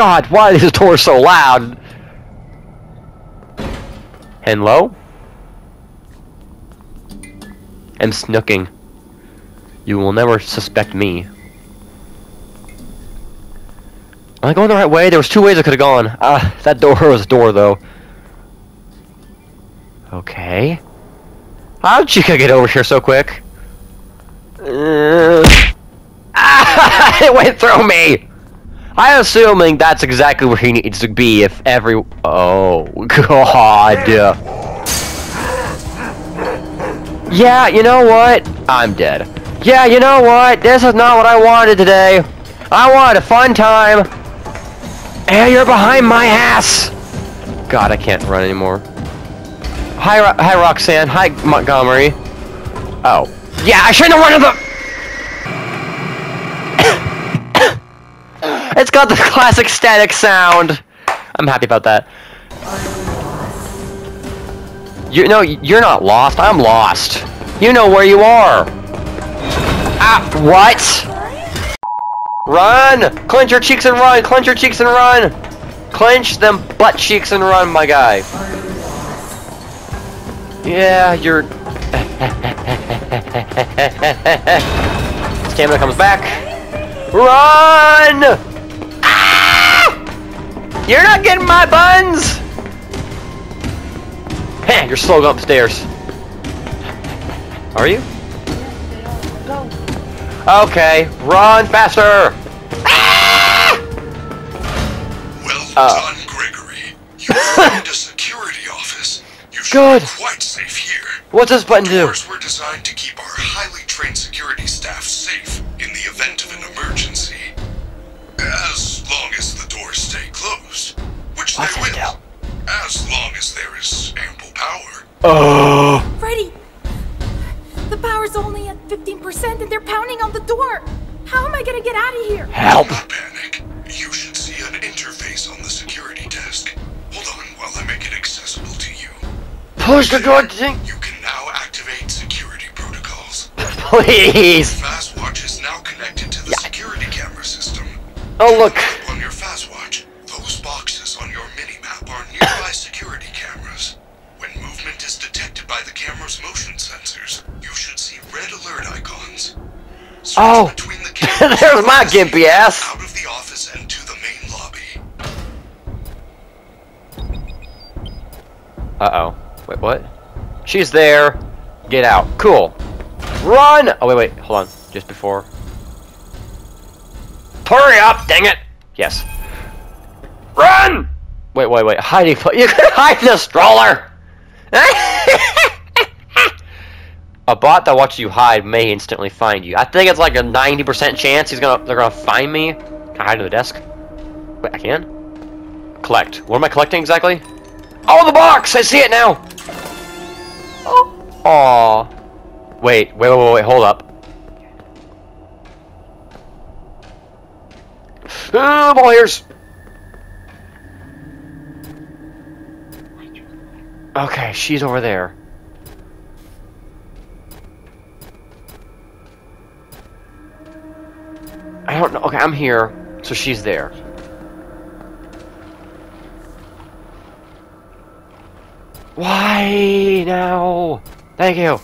God, why is this door so loud? Hello? I'm snooking. You will never suspect me. Am I going the right way? There was two ways I could have gone. Ah, that door was a door, though. Okay. How'd Chica get over here so quick? Uh, ah, it went through me! I'm assuming that's exactly where he needs to be if every- Oh, God. Yeah, you know what? I'm dead. Yeah, you know what? This is not what I wanted today. I wanted a fun time. And you're behind my ass! God, I can't run anymore. Hi, Ro hi Roxanne. Hi, Montgomery. Oh. Yeah, I shouldn't have run the- It's got the classic static sound. I'm happy about that. You know, you're not lost. I'm lost. You know where you are. Ah, what? Run! Clench your cheeks and run! Clench your cheeks and run! Clench them butt cheeks and run, my guy. Yeah, you're... Stamina comes back. Run! You're not getting my buns! Heh, you're slow upstairs. Are you? Okay, run faster! Ah! Well Oh. done, Gregory. You found a security office. You should Good. be quite safe here. What's this button do? Doors were designed to keep our highly trained security staff safe in the event of an emergency. What's they will. As long as there is ample power. Oh. Freddy! The power's only at 15% and they're pounding on the door! How am I gonna get out of here? Help! Do not panic. You should see an interface on the security desk. Hold on while I make it accessible to you. Push the door thing! You can now activate security protocols. Please! Faz-Watch is now connected to the security camera system. Oh, look. Oh. the There's my gimpy ass. Out of the office and to the main lobby. Uh-oh. Wait, what? She's there. Get out. Cool. Run! Oh, wait, wait. Hold on. Just before. Hurry up, dang it! Yes. Run! Wait, wait, wait. Hiding You could hide in the stroller! a bot that watches you hide may instantly find you. I think it's like a 90% chance he's gonna they're gonna find me. Can I hide in the desk? Wait, I can? Collect. What am I collecting exactly? Oh, the box! I see it now! Oh. Wait, wait, wait, wait, wait, hold up. Ah, ball ears! Okay, she's over there. I don't know. Okay, I'm here, so she's there. Why now? Thank you.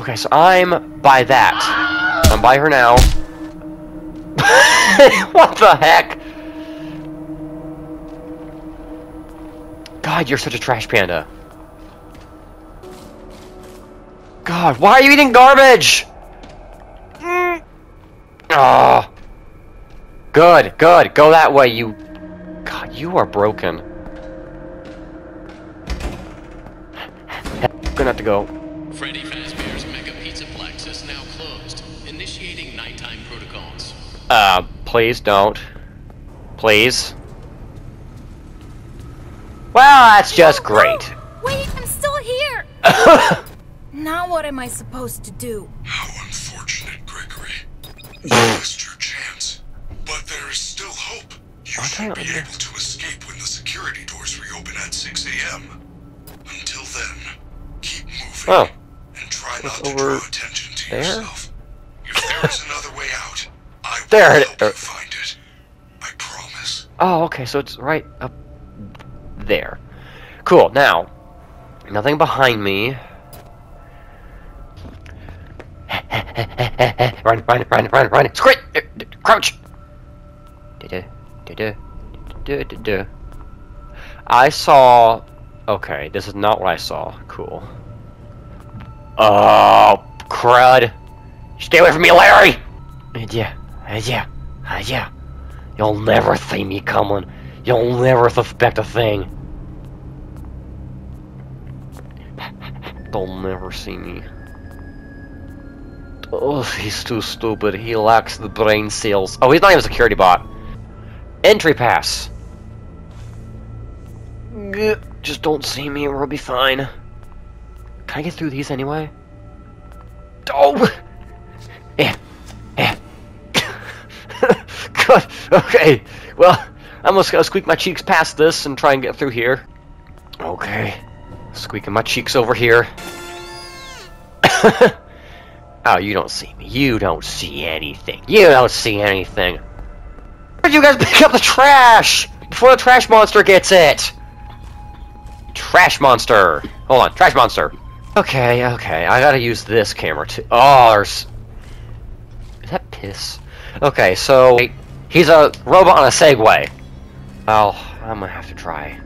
Okay, so I'm by that. I'm by her now. what the heck? God, you're such a trash panda. God, why are you eating garbage? Ah. Good, good. Go that way, you... God, you are broken. Gonna have to go. Freddy Fazbear's Mega Pizzaplex is now closed. Initiating nighttime protocols. Uh, please don't. Please. Well, that's just great. Wait, I'm still here! now what am I supposed to do? How unfortunate, Gregory. You missed your chance. But there is still hope. You I should be able to escape when the security doors reopen at 6 a.m. Until then, keep moving. Oh. And try It's not to draw attention to there? yourself. If there is another way out, I will There it- help you er- find it. I promise. Oh, okay, so it's right up there. Cool, now, nothing behind me. Run, run, run, run, run. Squid! Uh, crouch! Du-du, du-du, du-du-du. I saw... Okay, this is not what I saw. Cool. Oh, crud. Stay away from me, Larry! Yeah, yeah, yeah. You'll never see me coming. You'll never suspect a thing. They'll never see me. Oh, he's too stupid. He lacks the brain cells. Oh, he's not even a security bot. Entry pass. Just don't see me or we'll be fine. Can I get through these anyway? Oh! Yeah. Yeah. Good. Okay. Well, I'm just gonna squeak my cheeks past this and try and get through here. Okay. Squeaking my cheeks over here. oh, you don't see me. You don't see anything. You don't see anything. Where did you guys pick up the trash? Before the trash monster gets it! Trash monster! Hold on, trash monster. Okay, okay, I gotta use this camera too. Oh, there's... Is that piss? Okay, so... He's a robot on a Segway. Well, I'm gonna have to try.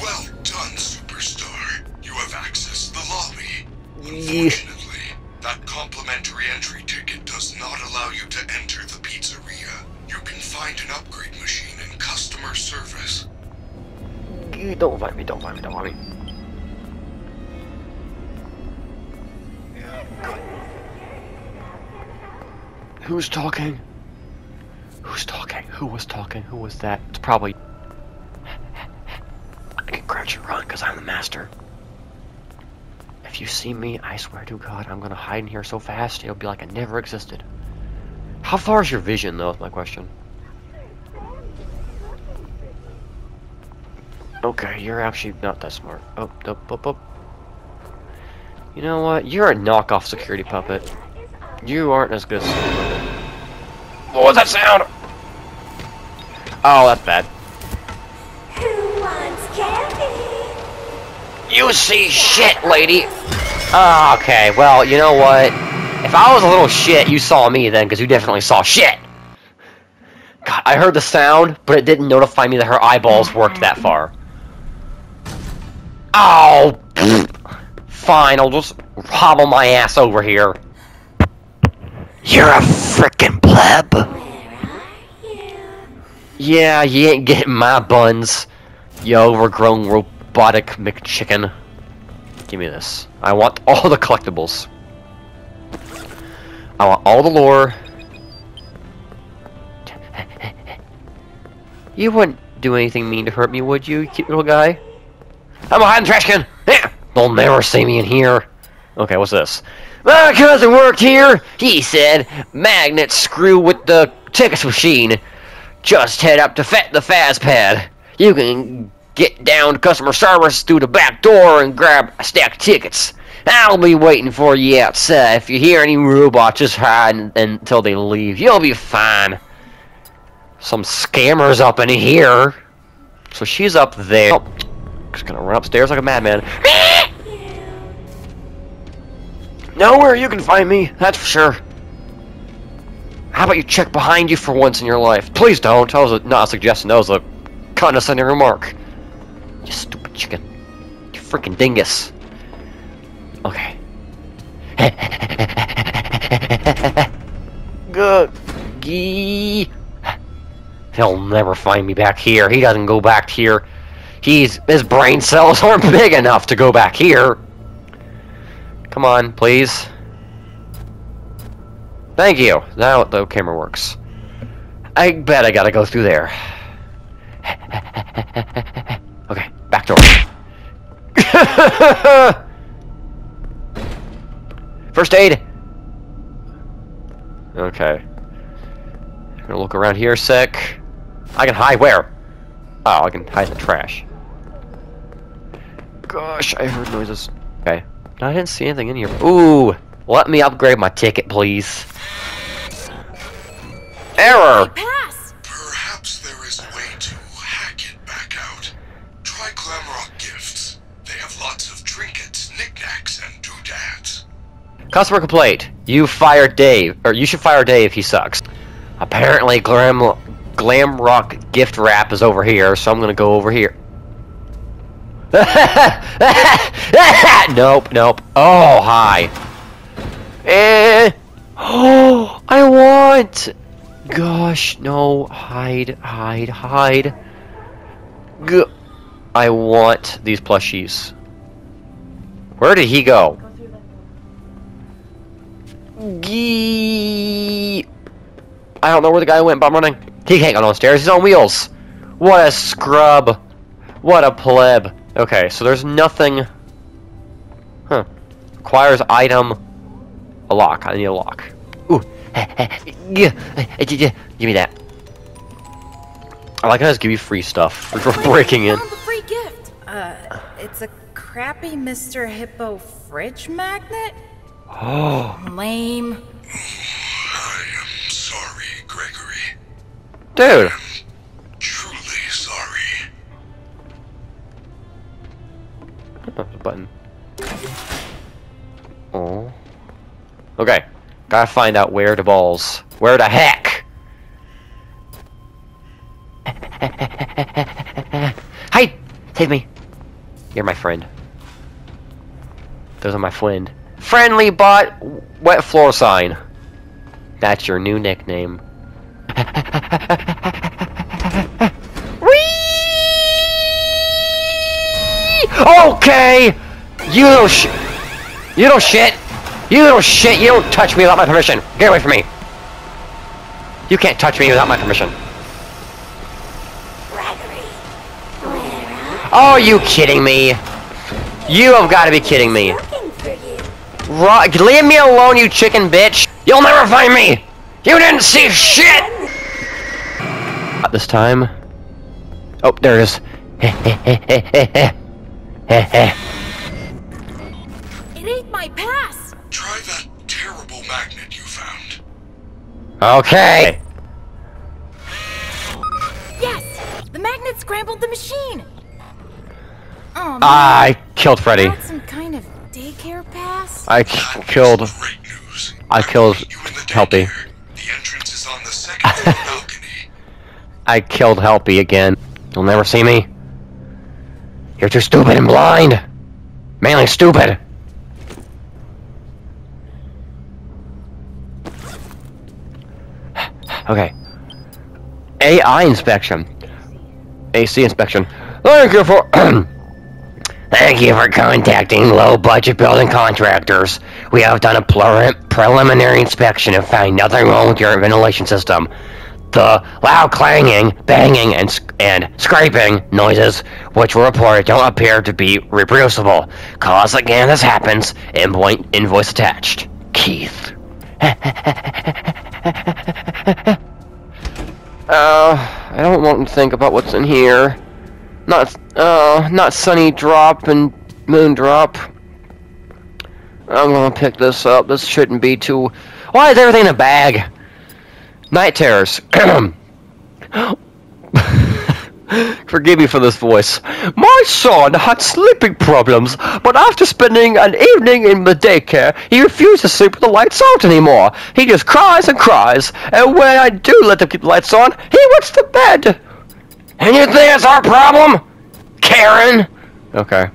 Well done, superstar. You have accessed the lobby. Unfortunately, that complimentary entry ticket does not allow you to enter the pizzeria. You can find an upgrade machine in customer service. Don't me, don't me, don't me. Who's talking? Who's talking? Who was talking? Who was that? It's probably... I can crouch and run because I'm the master. If you see me, I swear to God, I'm gonna hide in here so fast, it'll be like I never existed. How far is your vision, though, is my question. Okay, you're actually not that smart. Oh, up, up, up. You know what? You're a knockoff security puppet. You aren't as good as. What was that sound? Oh, that's bad. You see shit, lady! Ah, okay, well, you know what? If I was a little shit, you saw me then, because you definitely saw shit! God, I heard the sound, but it didn't notify me that her eyeballs worked that far. Oh! Fine, I'll just hobble my ass over here. You're a frickin' pleb! Yeah, you ain't getting my buns, you overgrown robotic McChicken. Give me this. I want all the collectibles. I want all the lore. You wouldn't do anything mean to hurt me, would you, cute little guy? I'm behind the trash can! They'll never see me in here. Okay, what's this? My cousin worked here. He said magnets screw with the tickets machine. Just head up to fa- the fast pad. You can get down to customer service through the back door and grab a stack of tickets. I'll be waiting for you outside. If you hear any robots, just hide until they leave. You'll be fine. Some scammers up in here. So she's up there. Oh, just gonna run upstairs like a madman. Nowhere you can find me, that's for sure. How about you check behind you for once in your life? Please don't. That was a, not a suggestion. That was a condescending remark. You stupid chicken. You freaking dingus. Okay. Good. Gee. He'll never find me back here. He doesn't go back here. He's his brain cells aren't big enough to go back here. Come on, please. Thank you. Now the camera works. I bet I gotta go through there. back door. First aid. Okay. I'm Gonna look around here a sec. I can hide where? Oh, I can hide in the trash. Gosh, I heard noises. Okay. I didn't see anything in here. Ooh! Let me upgrade my ticket, please. Error! Customer complaint. You fired Dave, or you should fire Dave. If he sucks. Apparently, Glam Glam Rock gift wrap is over here, so I'm gonna go over here. nope, nope. Oh, hi. Eh. Oh, I want. Gosh, no. Hide, hide, hide. G I want these plushies. Where did he go? Gee. I don't know where the guy went, but I'm running. He can't go downstairs. He's on wheels. What a scrub. What a pleb. Okay, so there's nothing. Huh. Requires item. A lock. I need a lock. Ooh. Give me that. I like how just give you free stuff for breaking in. The free gift. Uh, it's a crappy Mr. Hippo fridge magnet? Oh, Lame. I am sorry, Gregory. dude. Truly sorry. There's a button. Oh. Okay. Gotta find out where the balls. Where the heck? Hi! Save me. You're my friend. Those are my friend. Friendly bot wet floor sign. That's your new nickname. Okay! You little sh- You little shit! You little shit! You don't touch me without my permission! Get away from me! You can't touch me without my permission. Oh, are you kidding me? You have got to be kidding me. Looking for you? Ro- leave me alone, you chicken bitch! You'll never find me! You didn't see shit! Not this time. Oh, there it is. It ain't my pass. Try that terrible magnet you found. okay. Yes, the magnet scrambled the machine. Oh man, I killed Freddy. Got some kind of daycare pass. I k- killed. I killed You in the Helpy. daycare. The entrance is on the second floor balcony. I killed Helpy again. You'll never see me. You're too stupid and blind. Mainly stupid. Okay. AI inspection. AC inspection. Thank you for. Thank you for contacting low budget building contractors. We have done a preliminary inspection and found nothing wrong with your ventilation system. The loud clanging, banging, and, and scraping noises which were reported don't appear to be reproducible. Call us again this happens. Invoice, invoice attached. Keith. Uh, I don't want to think about what's in here. Not, uh, not Sunny Drop and Moon Drop. I'm gonna pick this up. This shouldn't be too. Why is everything in a bag? Night terrors. Forgive me for this voice. My son had sleeping problems, but after spending an evening in the daycare, he refuses to sleep with the lights out anymore. He just cries and cries, and when I do let him keep the lights on, he wants to bed. And you think that's our problem? Karen? Okay.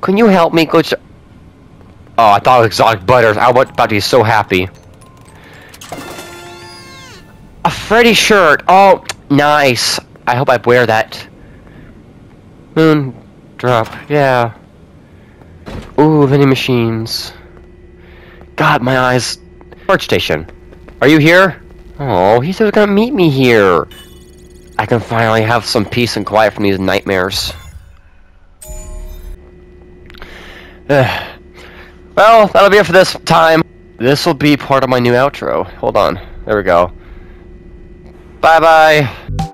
Can you help me, sir? Oh, I thought it was exotic butters. I was about to be so happy. A Freddy shirt. Oh, nice. I hope I wear that. Moon drop. Yeah. Ooh, vending machines. God, my eyes. Charge station. Are you here? Oh, he said he was gonna meet me here. I can finally have some peace and quiet from these nightmares. Well, that'll be it for this time. This will be part of my new outro. Hold on. There we go. Bye bye.